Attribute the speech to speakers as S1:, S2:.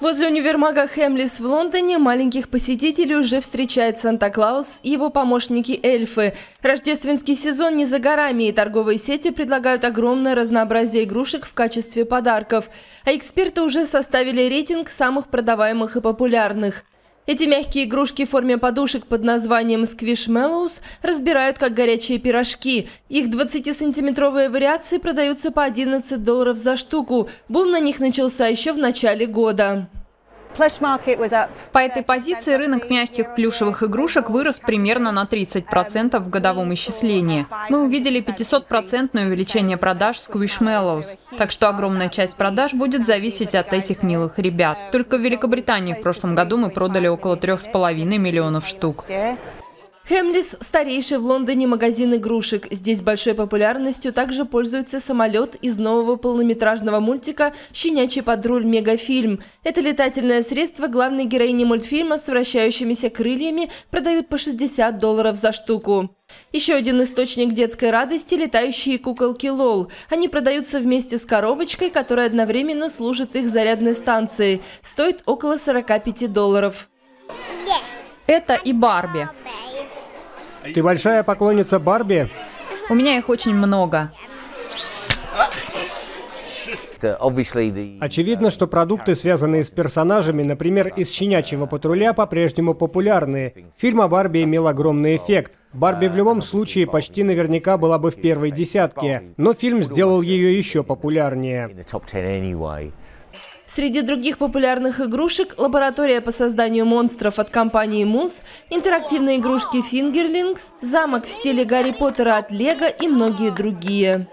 S1: Возле универмага Хемлис в Лондоне маленьких посетителей уже встречает Санта-Клаус и его помощники-эльфы. Рождественский сезон не за горами, и торговые сети предлагают огромное разнообразие игрушек в качестве подарков. А эксперты уже составили рейтинг самых продаваемых и популярных. Эти мягкие игрушки в форме подушек под названием Squishmallows разбирают как горячие пирожки. Их 20-сантиметровые вариации продаются по 11 долларов за штуку. Бум на них начался еще в начале года.
S2: По этой позиции рынок мягких плюшевых игрушек вырос примерно на 30% в годовом исчислении. Мы увидели 500% увеличение продаж Squishmallows, так что огромная часть продаж будет зависеть от этих милых ребят. Только в Великобритании в прошлом году мы продали около 3,5 миллионов штук.
S1: Хемлис – старейший в Лондоне магазин игрушек. Здесь большой популярностью также пользуется самолет из нового полнометражного мультика «Щенячий патруль Мегафильм». Это летательное средство главной героини мультфильма с вращающимися крыльями продают по 60 долларов за штуку. Еще один источник детской радости – летающие куколки Лол. Они продаются вместе с коробочкой, которая одновременно служит их зарядной станцией. Стоит около 45 долларов.
S2: Это и Барби.
S3: Ты большая поклонница Барби?
S2: У меня их очень много.
S3: Очевидно, что продукты, связанные с персонажами, например, из «Щенячьего патруля», по-прежнему популярны. Фильм о Барби имел огромный эффект. Барби в любом случае почти наверняка была бы в первой десятке, но фильм сделал ее еще популярнее.
S1: Среди других популярных игрушек – лаборатория по созданию монстров от компании Мус, интерактивные игрушки Fingerlings, замок в стиле Гарри Поттера от Лего и многие другие.